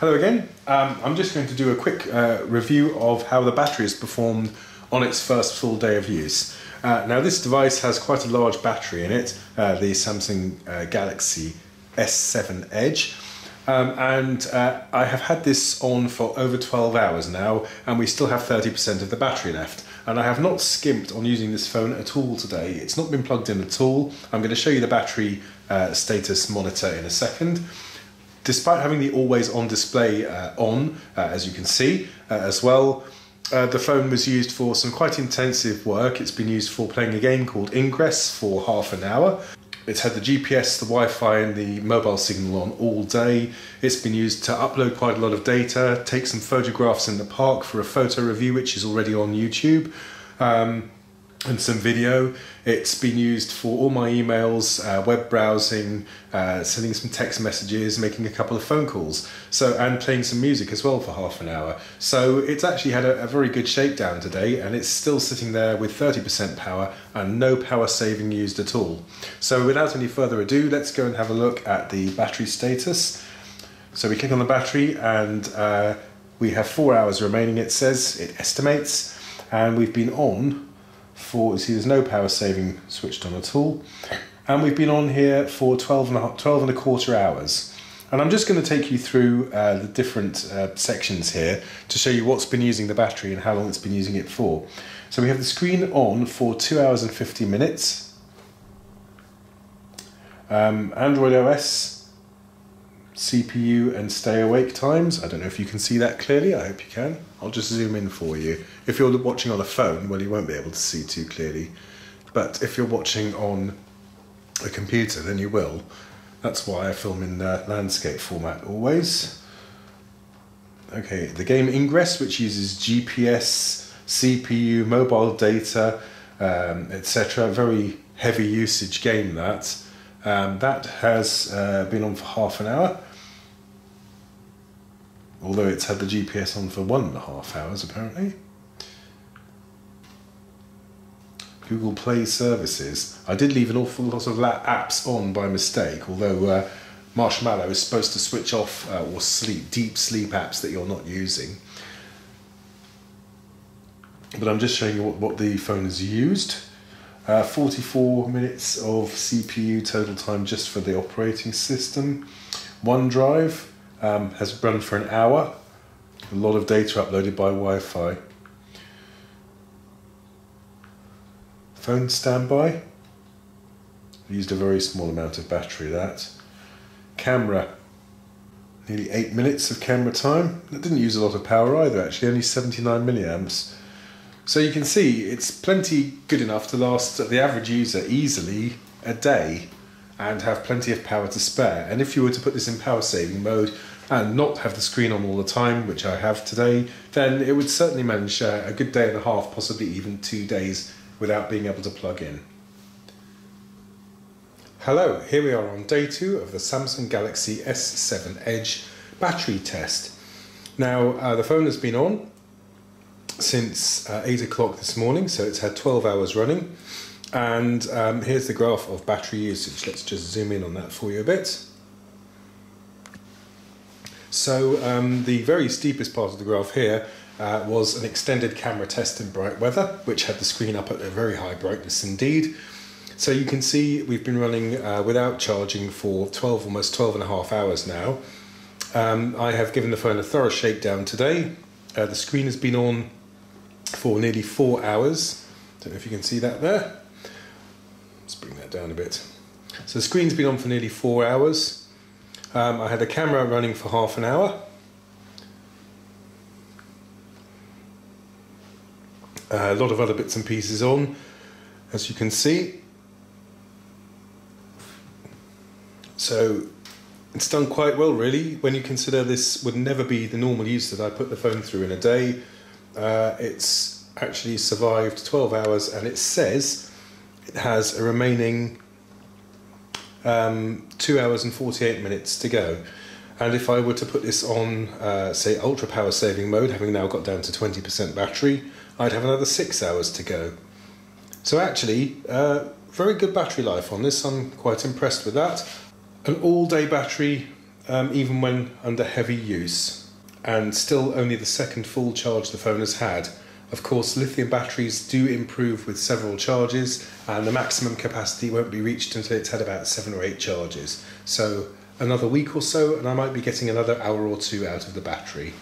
Hello again. Um, I'm just going to do a quick uh, review of how the battery has performed on its first full day of use. Uh, now this device has quite a large battery in it, uh, the Samsung uh, Galaxy S7 Edge. Um, and uh, I have had this on for over 12 hours now and we still have 30% of the battery left. And I have not skimped on using this phone at all today. It's not been plugged in at all. I'm going to show you the battery uh, status monitor in a second. Despite having the always on display uh, on, uh, as you can see, uh, as well, uh, the phone was used for some quite intensive work. It's been used for playing a game called Ingress for half an hour. It's had the GPS, the Wi Fi, and the mobile signal on all day. It's been used to upload quite a lot of data, take some photographs in the park for a photo review, which is already on YouTube. Um, and some video. It's been used for all my emails, uh, web browsing, uh, sending some text messages, making a couple of phone calls, so and playing some music as well for half an hour. So it's actually had a, a very good shakedown today, and it's still sitting there with 30% power and no power saving used at all. So without any further ado, let's go and have a look at the battery status. So we click on the battery and uh, we have four hours remaining. It says it estimates, and we've been on for, see there's no power saving switched on at all. And we've been on here for 12 and a, 12 and a quarter hours. And I'm just going to take you through uh, the different uh, sections here to show you what's been using the battery and how long it's been using it for. So we have the screen on for 2 hours and 50 minutes. Um, Android OS, CPU and stay awake times. I don't know if you can see that clearly, I hope you can. I'll just zoom in for you. If you're watching on a phone, well, you won't be able to see too clearly. But if you're watching on a computer, then you will. That's why I film in uh, landscape format always. Okay, the game Ingress, which uses GPS, CPU, mobile data, um, etc. Very heavy usage game that. Um, that has uh, been on for half an hour although it's had the GPS on for one and a half hours apparently. Google Play services. I did leave an awful lot of apps on by mistake, although uh, Marshmallow is supposed to switch off uh, or sleep, deep sleep apps that you're not using. But I'm just showing you what, what the phone has used. Uh, 44 minutes of CPU total time just for the operating system. OneDrive, um, has run for an hour. A lot of data uploaded by Wi-Fi. Phone standby. Used a very small amount of battery that. Camera. Nearly 8 minutes of camera time. That didn't use a lot of power either actually, only 79 milliamps. So you can see it's plenty good enough to last the average user easily a day and have plenty of power to spare. And if you were to put this in power saving mode, and not have the screen on all the time, which I have today, then it would certainly manage a good day and a half, possibly even two days, without being able to plug in. Hello, here we are on day two of the Samsung Galaxy S7 Edge battery test. Now, uh, the phone has been on since uh, 8 o'clock this morning, so it's had 12 hours running. And um, here's the graph of battery usage. Let's just zoom in on that for you a bit. So um, the very steepest part of the graph here uh, was an extended camera test in bright weather, which had the screen up at a very high brightness indeed. So you can see we've been running uh, without charging for 12, almost 12 and a half hours now. Um, I have given the phone a thorough shakedown today. Uh, the screen has been on for nearly four hours. Don't know if you can see that there. Let's bring that down a bit. So the screen's been on for nearly four hours. Um, I had the camera running for half an hour. Uh, a lot of other bits and pieces on, as you can see. So it's done quite well, really, when you consider this would never be the normal use that I put the phone through in a day. Uh, it's actually survived 12 hours and it says it has a remaining um, two hours and 48 minutes to go. And if I were to put this on, uh, say, ultra power saving mode, having now got down to 20% battery, I'd have another six hours to go. So actually, uh, very good battery life on this. I'm quite impressed with that. An all day battery um, even when under heavy use, and still only the second full charge the phone has had. Of course, lithium batteries do improve with several charges, and the maximum capacity won't be reached until it's had about seven or eight charges. So, another week or so, and I might be getting another hour or two out of the battery.